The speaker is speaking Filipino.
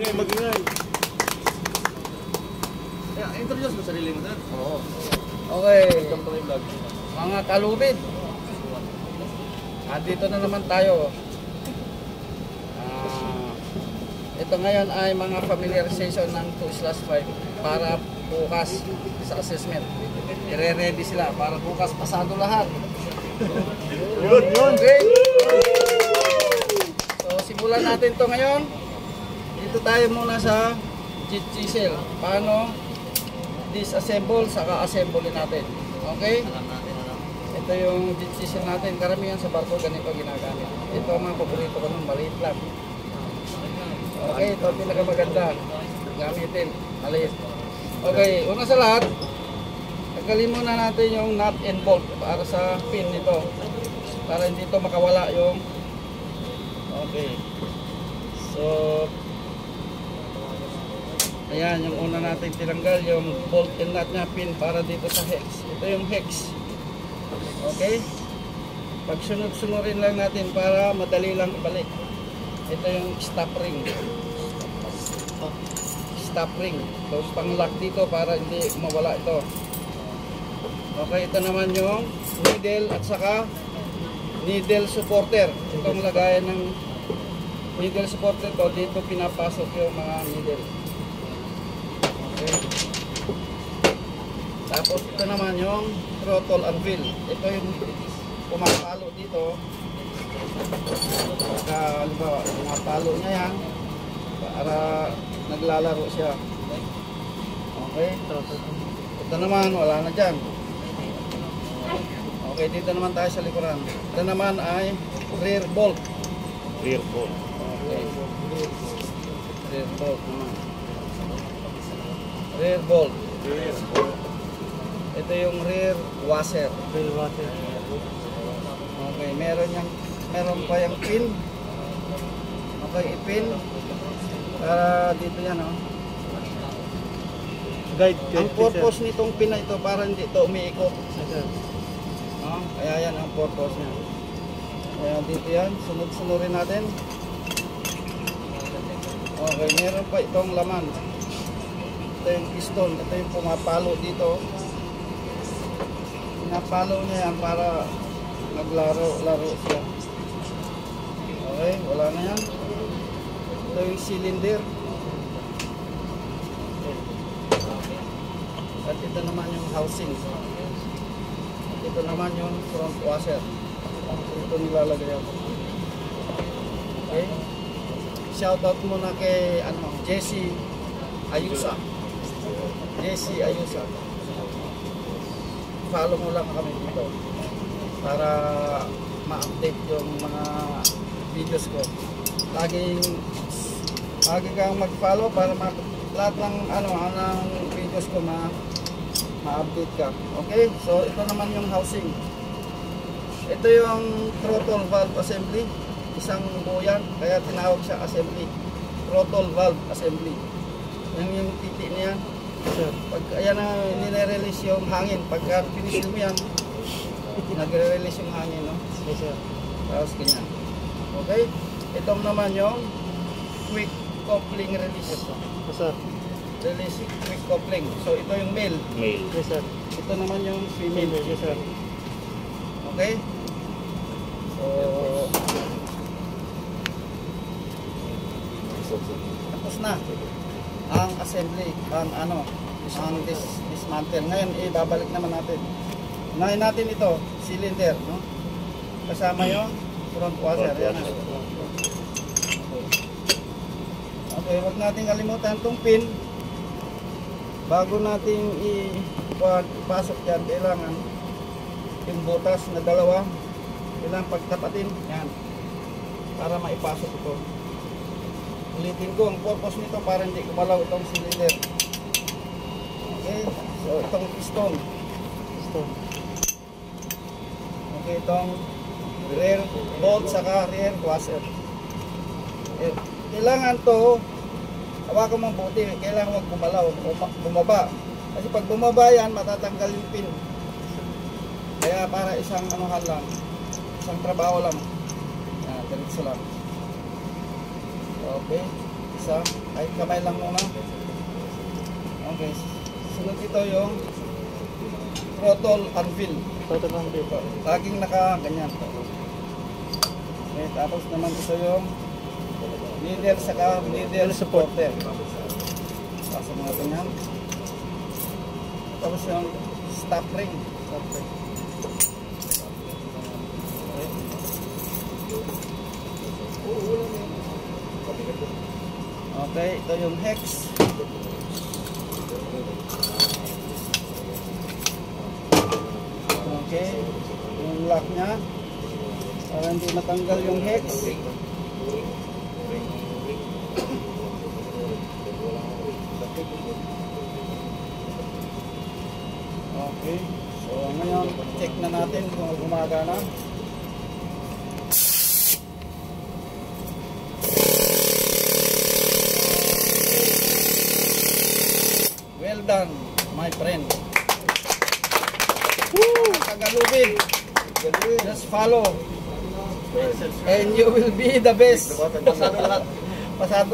Mag-ingay, mag-ingay. Yeah, introduce mo sarili mo, sir. Oo. Okay, Welcome to my vlog. mga kalubid. Ah, dito na naman tayo. Ah, ito ngayon ay mga familiarization ng 2 slash 5 para bukas sa assessment. I-ready sila para bukas pasado lahat. Yun, yun. Okay? So, simulan natin to ngayon. Dito tayo muna sa chisel. Paano disassemble saka assemble natin. Okay? Ito yung chisel natin. Karamihan sa barko ganito ginagamit. Ito ang mga paborito ko nung maliit lang. Okay, ito ang pinakamaganda. Gamitin. Maliit. Okay, una sa lahat, tanggalin muna natin yung nut and bolt para sa pin nito. Para hindi ito makawala yung Okay. So, ayan, yung una natin tinanggal, yung bolt and nut niya pin para dito sa hex. Ito yung hex. Okay? Pag sunod-sunurin lang natin para madali lang ibalik. Ito yung stop ring. Stop ring. Tapos pang-lock dito para hindi mawala ito. Okay, ito naman yung needle at saka needle supporter. Itong lagayan ng needle supporter to, dito pinapasok yung mga needle. Okay. Tapos ito naman yung throttle and wheel. Ito yung pumapalo dito. Pagka, halimbawa, pumapalo niya yan para naglalaro siya. Okay. Ito naman, wala na dyan. Okay, dito naman tayo sa likuran. Ito naman ay rear bolt. Rear ball. Okay. Rear bolt naman. Rear bolt. Rear ball. Ito yung rear washer. Rear water. Okay, meron yung meron pa yung pin. Okay, ipin. Para dito yan, oh. Guide. Ang purpose nitong pin na ito para hindi ito umiikot. Oh, kaya yan ang purpose niya. Kaya dito yan, sunod-sunurin natin. Okay, meron pa itong laman. Ito yung piston, ito yung pumapalo dito. Pinapalo niya yan para maglaro-laro siya. Okay, wala na yan. Ito yung cylinder. At ito naman yung housing. Ito naman yung front washer. Ito nilalagay ako. Okay? Shoutout muna kay ano, Jesse Ayusa. Jesse Ayusa. Follow mo lang kami dito para ma-update yung mga videos ko. Laging lagi kang mag-follow para ma lahat ng ano ng videos ko ma ma-update ka. Okay? So, ito naman yung housing. Ito yung throttle valve assembly. Isang buo yan. Kaya tinawag siya assembly. Throttle valve assembly. Yan yung titi niya. Sir. Pag ayan na nire-release yung hangin. Pagka finish mo yan, nagre-release yung hangin. No? Yes, sir. Tapos ganyan. Okay? Itong naman yung quick coupling release. Yes, sir. Release quick coupling. So, ito yung male. Male. Yes, sir. Ito naman yung female. Yes, sir. Okay? So, tapos na ang assembly, ang ano, ang dis dismantle. Ngayon, ibabalik naman natin. Unahin natin ito, cylinder, no? Kasama yung front washer. Yan. Okay, wag natin kalimutan itong pin. Bago natin ipasok yan, kailangan yung butas na dalawa kailangan pagtapatin yan para maipasok ito ulitin ko ang purpose nito para hindi kumalaw itong cylinder. Okay so itong piston. Piston. Okay itong rear bolt saka rear washer. Eh, kailangan to hawakan mong buti kailangan huwag gumalaw buma- bumaba. Kasi pag bumaba yan matatanggal yung pin. Kaya para isang anuhan lang, isang trabaho lang. Yan, diretso lang. Okay. Isa. Kahit kamay lang muna. Okay. Sunod ito yung throttle anvil. Ang dito. Laging naka ganyan. Okay, tapos naman ito yung needle saka needle supporter. Pasok mga ganyan. Tapos yung stop ring. Stop ring. Okay, ito yung hex. Okay, yung lock niya. Para hindi matanggal yung hex. Okay, so ngayon check na natin kung gumagana. Done, my friend. Woo! Tagalubin. Just follow. And you will be the best. Pasado lahat. Pasado